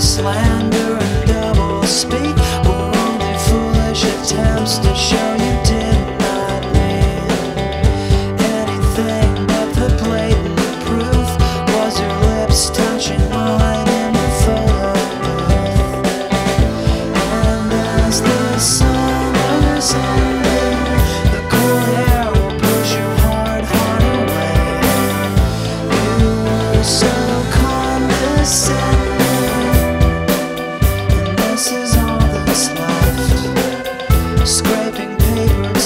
slander and double speak were only foolish attempts to show you did not mean anything but the blatant proof was your lips touching mine in the. And as the the cold air will push your hard heart away. You were so condescending.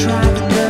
track